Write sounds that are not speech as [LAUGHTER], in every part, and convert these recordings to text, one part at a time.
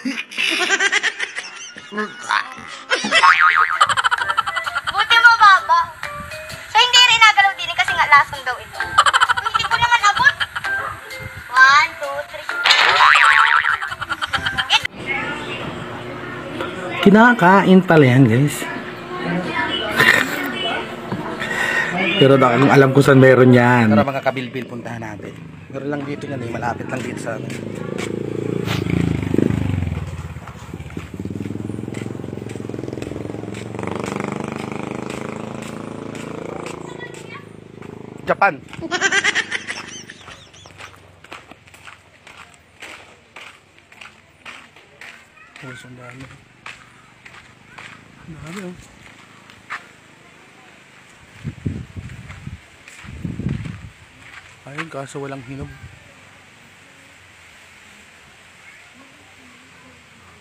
Buti mababa. So, hindi rin nagalaw din kasi nga lasong daw ito. Hindi ko naman abot. One, two, three. Kinakain pala yan, guys. Pero da, kung alam ko saan meron yan. Tara mga kabilbil, puntahan natin. Meron lang dito yan eh, malapit lang dito sa amin. Japan. Oh, ang dami. Ang dami oh. Ayun, kaso walang hinog.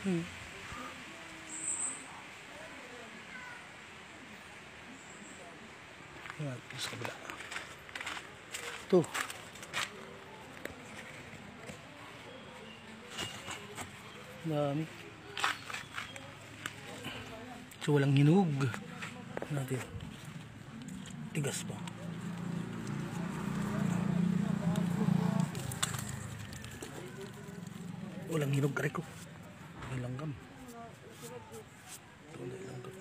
Hmm. Ayan, sa kabila. Ang Dami. So, walang hinog. Natin. Tigas pa. Walang hinog kare ko. May langgam. Ito na langgam.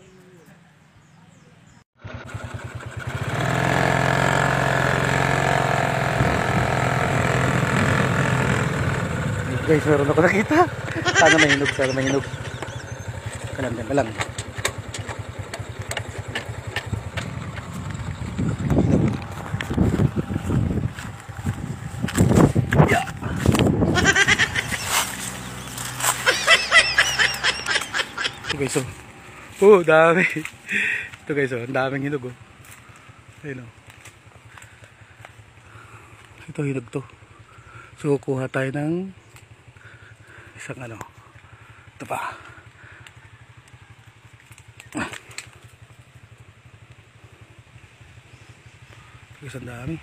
Guys, meron ako nakita. Sana may hinog, sana may hinog. Kalam din, kalam. Ito guys, oh. Oh, dami. Ito guys, oh. Ang daming hinog, oh. Ayun, oh. Ito, hinog to. So, kuha tayo ng isang ano. Ito pa. Guys, ang dami.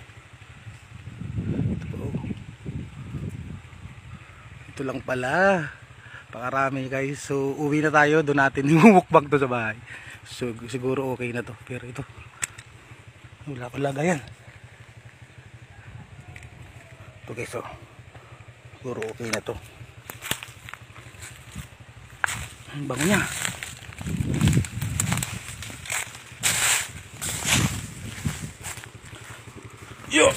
Ito pa, oh. Ito lang pala. Pakarami guys. So, uwi na tayo. Doon natin [LAUGHS] imumukbang to sa bahay. So, siguro okay na to. Pero ito. Wala ko lagayan. Ito guys, oh. Siguro okay na to. Ang bango niya. Yo!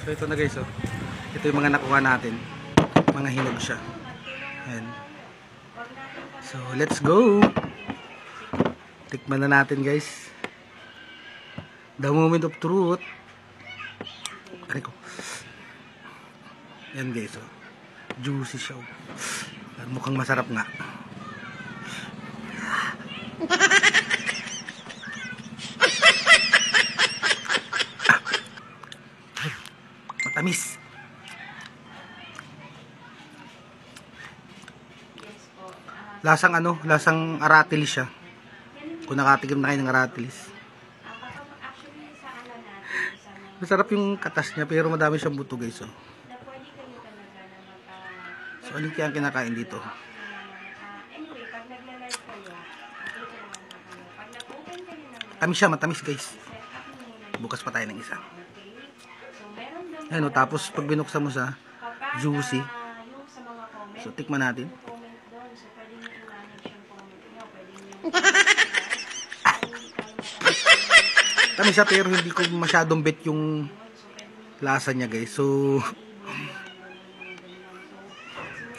So, ito na guys, oh. Ito yung mga nakuha natin. Mga hinog siya. Ayan. So, let's go! Tikman na natin guys. The moment of truth. Aray ko. Guys, oh. Juicy siya. oh. Mukhang masarap nga. Matamis. Lasang ano, lasang aratilis siya. Kung nakatikim na kayo ng aratilis. Masarap yung katas niya pero madami siyang buto guys. Oh. So ano kaya ang kinakain dito? Matamis siya, matamis guys. Bukas pa tayo ng isa. Ayun, oh, tapos pag binuksan mo sa juicy. So tikman natin. [LAUGHS] Tamis siya pero hindi ko masyadong bet yung lasa niya guys. So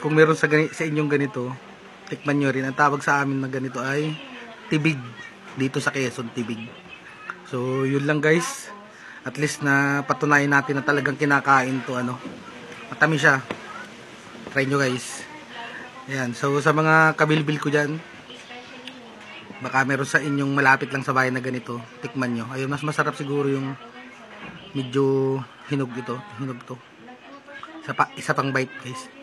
kung meron sa, gani, sa inyong ganito, tikman nyo rin. Ang tawag sa amin na ganito ay tibig. Dito sa Quezon, tibig. So, yun lang guys. At least na patunayan natin na talagang kinakain to ano. Matamis siya. Try nyo guys. Ayan. So, sa mga kabilbil ko dyan, baka meron sa inyong malapit lang sa bahay na ganito, tikman nyo. Ayun, mas masarap siguro yung medyo hinog ito. Hinog to. Isa, pa, isa pang bite guys.